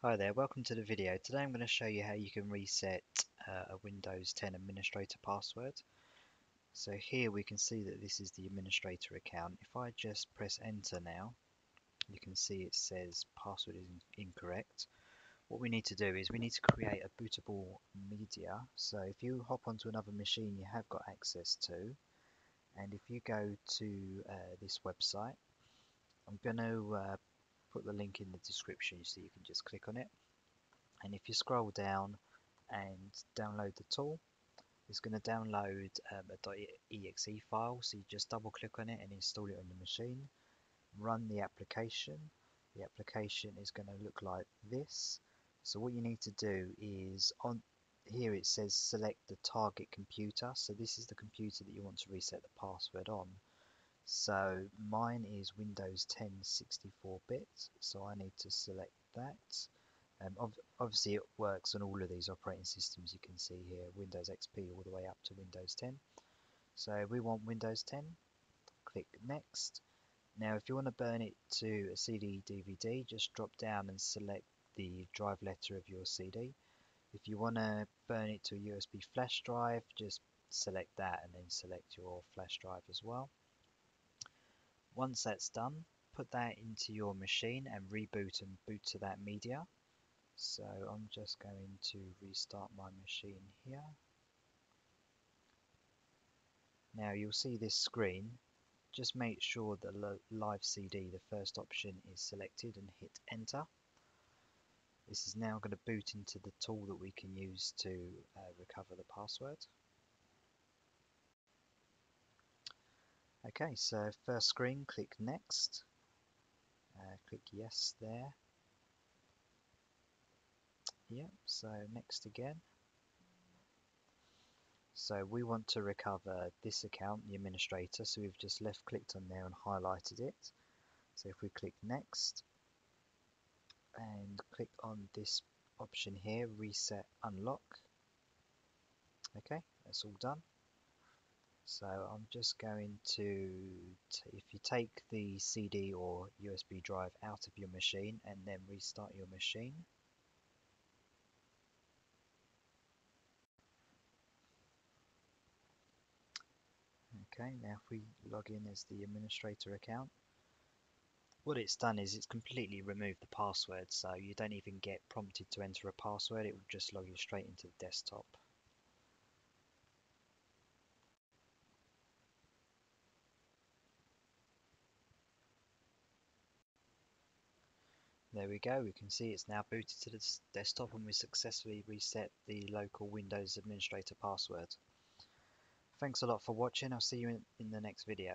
Hi there, welcome to the video. Today I'm going to show you how you can reset uh, a Windows 10 administrator password. So here we can see that this is the administrator account. If I just press enter now, you can see it says password is incorrect. What we need to do is we need to create a bootable media. So if you hop onto another machine you have got access to, and if you go to uh, this website, I'm going to uh, put the link in the description so you can just click on it. And if you scroll down and download the tool it's going to download um, a .exe file. So you just double click on it and install it on the machine. Run the application. The application is going to look like this. So what you need to do is on here it says select the target computer. So this is the computer that you want to reset the password on so mine is Windows 10 64-bit, so I need to select that. Um, obviously it works on all of these operating systems you can see here, Windows XP all the way up to Windows 10. So we want Windows 10, click Next. Now if you want to burn it to a CD DVD, just drop down and select the drive letter of your CD. If you want to burn it to a USB flash drive, just select that and then select your flash drive as well. Once that's done, put that into your machine and reboot and boot to that media. So I'm just going to restart my machine here. Now you'll see this screen. Just make sure the live CD, the first option, is selected and hit enter. This is now going to boot into the tool that we can use to uh, recover the password. Okay, so first screen, click Next. Uh, click Yes there. Yep, so next again. So we want to recover this account, the administrator, so we've just left clicked on there and highlighted it. So if we click Next and click on this option here, Reset Unlock. Okay, that's all done. So I'm just going to, if you take the CD or USB drive out of your machine and then restart your machine. Okay, now if we log in as the administrator account, what it's done is it's completely removed the password so you don't even get prompted to enter a password, it will just log you straight into the desktop. There we go, we can see it's now booted to the desktop and we successfully reset the local Windows administrator password. Thanks a lot for watching, I'll see you in, in the next video.